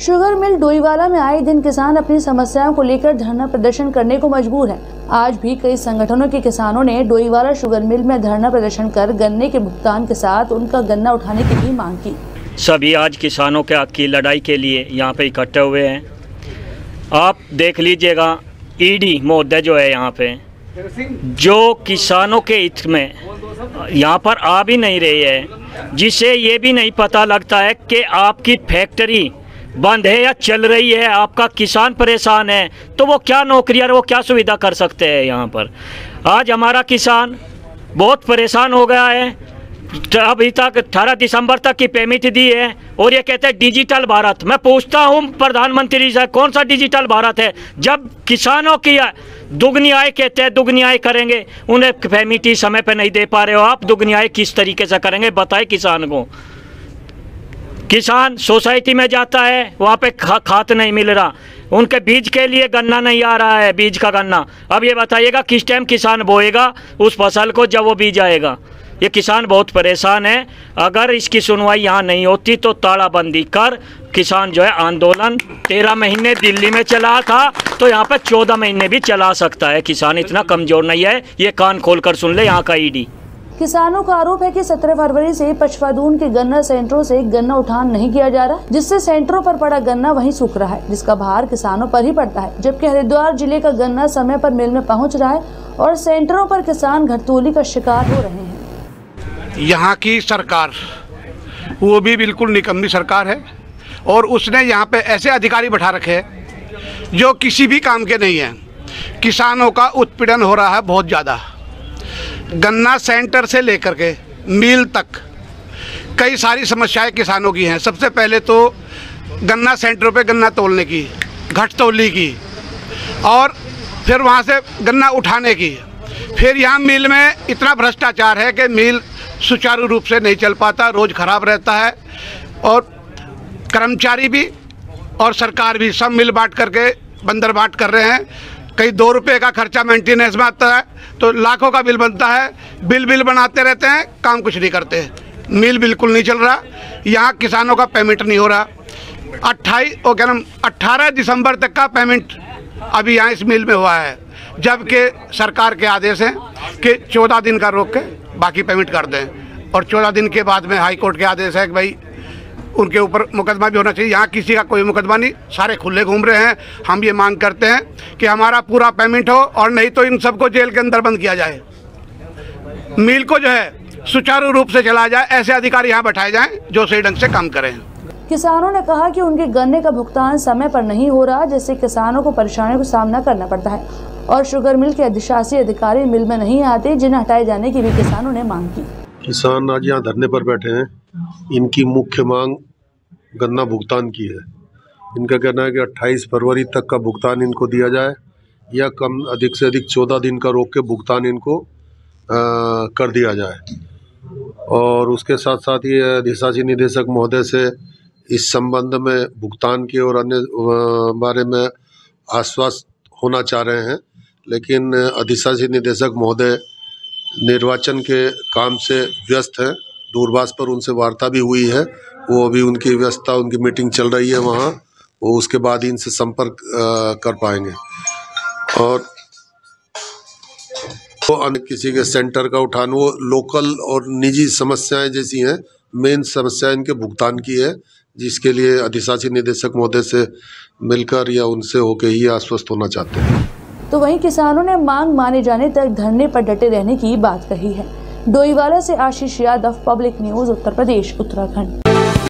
Sugar mill Doiwala में आए दिन किसान अपनी समस्याओं को लेकर धरना प्रदर्शन करने को मजबूर हैं। आज भी कई संगठनों के किसानों ने डोईवाला शुगर मिल में धरना प्रदर्शन कर गन्ने के भुगतान के साथ उनका गन्ना उठाने की भी मांग की सभी आज किसानों के हक की लड़ाई के लिए यहाँ पे इकट्ठे हुए हैं आप देख लीजिएगा ईडी महोदय जो है यहाँ पे, जो किसानों के हित में यहाँ पर आ भी नहीं रही है, जिसे ये भी नहीं पता लगता है कि आपकी फैक्ट्री बंद है या चल रही है? आपका किसान परेशान है तो वो क्या नौकरियाँ वो क्या सुविधा कर सकते हैं यहाँ पर? आज हमारा किसान बहुत परेशान हो गया है। अभी तक 18 दिसंबर तक की पेमेंट दी है और ये कहते हैं डिजिटल भारत। मैं पूछता हूँ, प्रधानमंत्री से कौन सा डिजिटल भारत है? जब किसानों की दुगनी आय कहते हैं दुगनी आय करेंगे, उन्हें पेमेंट समय पे नहीं दे पा रहे हो। आप दुगनी आय किस तरीके से करेंगे? बताए किसान को। किसान सोसाइटी में जाता है वहाँ पे खा, खाद नहीं मिल रहा। उनके बीज के लिए गन्ना नहीं आ रहा है बीज का गन्ना। अब ये बताइएगा किस टाइम किसान बोएगा उस फ़सल को जब वो बीज आएगा। ये किसान बहुत परेशान है। अगर इसकी सुनवाई यहाँ नहीं होती तो तालाबंदी कर किसान जो है आंदोलन तेरह महीने दिल्ली में चला था तो यहाँ पर चौदह महीने भी चला सकता है। किसान इतना कमज़ोर नहीं है। ये कान खोल कर सुन ले यहाँ का ईडी। किसानों का आरोप है कि 17 फरवरी से पचफादून के गन्ना सेंटरों से गन्ना उठान नहीं किया जा रहा, जिससे सेंटरों पर पड़ा गन्ना वहीं सूख रहा है, जिसका भार किसानों पर ही पड़ता है। जबकि हरिद्वार ज़िले का गन्ना समय पर मिल में पहुँच रहा है और सेंटरों पर किसान घटतोली का शिकार हो रहे हैं। यहाँ की सरकार, वो भी बिल्कुल निकम्मी सरकार है और उसने यहाँ पे ऐसे अधिकारी बैठा रखे हैं जो किसी भी काम के नहीं हैं। किसानों का उत्पीड़न हो रहा है बहुत ज़्यादा। गन्ना सेंटर से लेकर के मिल तक कई सारी समस्याएँ किसानों की हैं। सबसे पहले तो गन्ना सेंटरों पे गन्ना तोलने की, घट तोली की और फिर वहाँ से गन्ना उठाने की। फिर यहाँ मिल में इतना भ्रष्टाचार है कि मिल सुचारू रूप से नहीं चल पाता, रोज़ खराब रहता है और कर्मचारी भी और सरकार भी सब मिल बांट करके बंदर बांट कर रहे हैं। कहीं दो रुपये का खर्चा मेंटेनेंस में आता है तो लाखों का बिल बनता है। बिल बिल बनाते रहते हैं, काम कुछ नहीं करते मिल बिल्कुल नहीं चल रहा, यहाँ किसानों का पेमेंट नहीं हो रहा। अट्ठाईस वो क्या नाम, अट्ठारह दिसंबर तक का पेमेंट अभी यहाँ इस मिल में हुआ है, जबकि सरकार के आदेश हैं कि चौदह दिन का रोक के बाकी पेमेंट कर दें। और चौदह दिन के बाद में हाई कोर्ट के आदेश है कि भाई उनके ऊपर मुकदमा भी होना चाहिए। यहाँ किसी का कोई मुकदमा नहीं। सारे खुले घूम रहे हैं। हम ये मांग करते हैं कि हमारा पूरा पेमेंट हो और नहीं तो इन सबको जेल के अंदर बंद किया जाए। मिल को जो है सुचारू रूप से चला जाए ऐसे अधिकारी यहाँ बैठाए जाएँ जो सही ढंग से काम करें। किसानों ने कहा कि उनके गन्ने का भुगतान समय पर नहीं हो रहा जिससे किसानों को परेशानियों का सामना करना पड़ता है। और शुगर मिल के अधिशासी अधिकारी मिल में नहीं आते जिन्हें हटाए जाने की भी किसानों ने मांग की। किसान आज यहाँ धरने पर बैठे हैं। इनकी मुख्य मांग गन्ना भुगतान की है। इनका कहना है कि 28 फरवरी तक का भुगतान इनको दिया जाए या कम अधिक से अधिक 14 दिन का रोक के भुगतान इनको आ, कर दिया जाए। और उसके साथ साथ ये अधिशासी निदेशक महोदय से इस संबंध में भुगतान के और अन्य बारे में आश्वस्त होना चाह रहे हैं लेकिन अधिशासी निदेशक महोदय निर्वाचन के काम से व्यस्त हैं। दूरभाष पर उनसे वार्ता भी हुई है। वो अभी उनकी व्यवस्था, उनकी मीटिंग चल रही है वहाँ। वो उसके बाद ही इनसे संपर्क कर पाएँगे। और वो अन्य किसी के सेंटर का उठान, वो लोकल और निजी समस्याएँ जैसी हैं, मेन समस्या इनके भुगतान की है, जिसके लिए अधिशासी निदेशक महोदय से मिलकर या उनसे होके ही आश्वस्त होना चाहते हैं। तो वहीं किसानों ने मांग माने जाने तक धरने पर डटे रहने की बात कही है। डोईवाला से आशीष यादव पब्लिक न्यूज़ उत्तर प्रदेश उत्तराखंड।